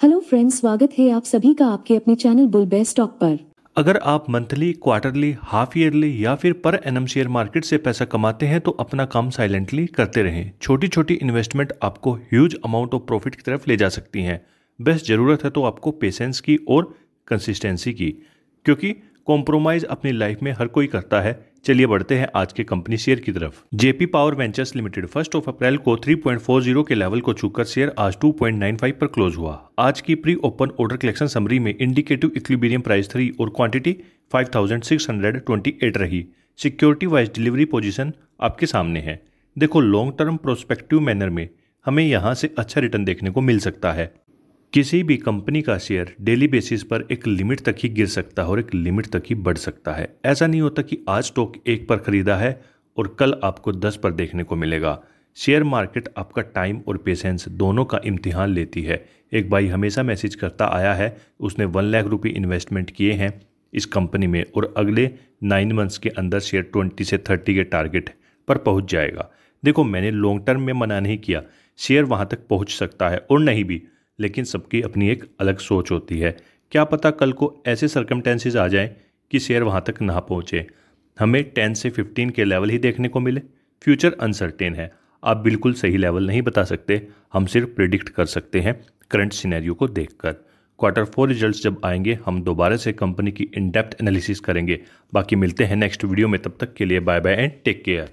Hello friends स्वागत है आप सभी का आपके अपने चैनल बुल बेस्ट स्टॉक पर। अगर आप मंथली क्वार्टरली हाफ़ ईयरली या फिर पर एनम शेयर मार्केट से पैसा कमाते हैं तो अपना काम साइलेंटली करते रहें। छोटी छोटी इन्वेस्टमेंट आपको ह्यूज अमाउंट ऑफ़ प्रॉफिट की तरफ़ ले जा सकती हैं। बेस्ट ज़रूरत है तो आपको पेशेंस की और कंसिस्टेंसी की, क्योंकि कॉम्प्रोमाइज़ अपनी लाइफ में हर कोई करता है। चलिए बढ़ते हैं आज के कंपनी शेयर की तरफ़। JP power ventures limited first of April को 3.40 के लेवल को छूकर शेयर आज 2.95 पर क्लोज हुआ। आज की pre open order collection summary में इंडिकेटिव इक्विलिब्रियम प्राइस थ्री और क्वांटिटी 5628 रही। सिक्योरिटी वाइज डिलीवरी पोजीशन आपके सामने है। देखो लॉन्ग टर्म प्रोस्पेक्टिव मैनर में हमें यहाँ से अच्छा रिटर्न देखने को मिल सकता है। किसी भी कंपनी का शेयर डेली बेसिस पर एक लिमिट तक ही गिर सकता है और एक लिमिट तक ही बढ़ सकता है। ऐसा नहीं होता कि आज स्टॉक एक पर खरीदा है और कल आपको दस पर देखने को मिलेगा। शेयर मार्केट आपका टाइम और पेशेंस दोनों का इम्तिहान लेती है। एक भाई हमेशा मैसेज करता आया है, उसने वन लाख रुपये इन्वेस्टमेंट किए हैं इस कंपनी में और अगले नाइन मंथ्स के अंदर शेयर ट्वेंटी से थर्टी के टारगेट पर पहुँच जाएगा। देखो, मैंने लॉन्ग टर्म में मना नहीं किया। शेयर वहाँ तक पहुँच सकता है और नहीं भी। लेकिन सबकी अपनी एक अलग सोच होती है। क्या पता कल को ऐसे सरकमटेंसेज आ जाएँ कि शेयर वहाँ तक ना पहुँचे। हमें टेन से फिफ्टीन के लेवल ही देखने को मिले। फ्यूचर अनसर्टेन है। आप बिल्कुल सही लेवल नहीं बता सकते। हम सिर्फ़ प्रिडिक्ट कर सकते हैं करंट सिनेरियो को देखकर। क्वार्टर फोर रिजल्ट्स जब आएँगे, हम दोबारा से कंपनी की इनडेप्थ एनालिसिस करेंगे। बाकी मिलते हैं नेक्स्ट वीडियो में। तब तक के लिए bye bye and take care